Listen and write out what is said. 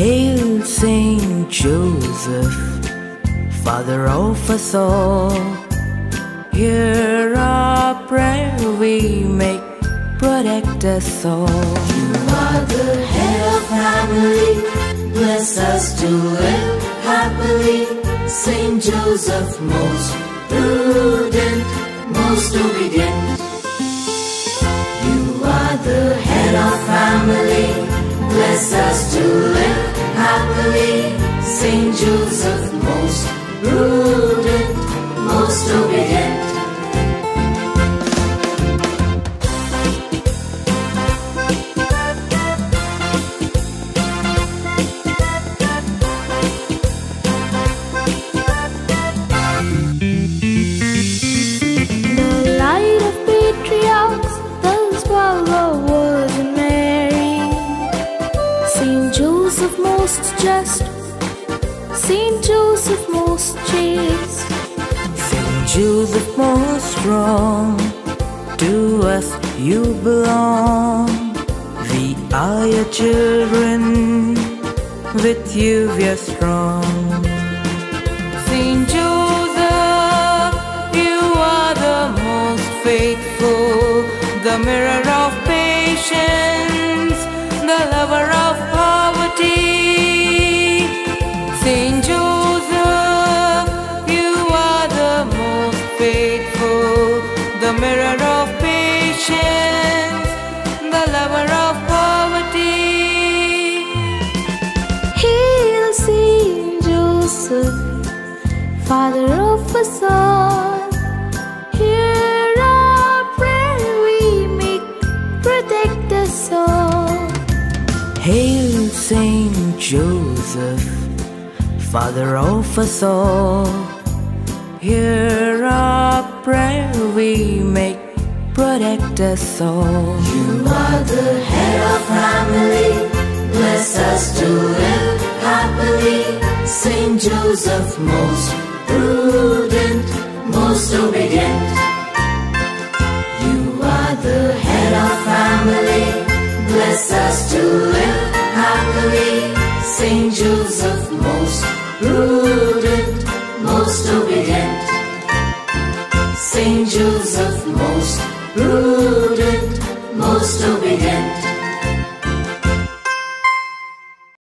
Hail Saint Joseph, Father of us all. Hear our prayer we make, protect us all. You are the head of family, bless us to live happily. Saint Joseph most prudent, most obedient. You are the head of family, bless us to live happily. Saint Joseph, most prudent, Joseph most just, Saint Joseph most chaste. Saint Joseph most strong, to us you belong. We are your children, with you we are strong. Saint Joseph, you are the most faithful, the mirror of patience, mirror of patience, the lover of poverty. Hail Saint Joseph, Father of us all. Hear our prayer we make, protect us all. Hail Saint Joseph, Father of us all. Hear our prayer we make, protect us all. You are the head of family. Bless us to live happily. Saint Joseph, most prudent, most obedient. You are the head of family. Bless us to live happily. Saint Joseph, most prudent, most obedient. Joseph, most prudent, most obedient.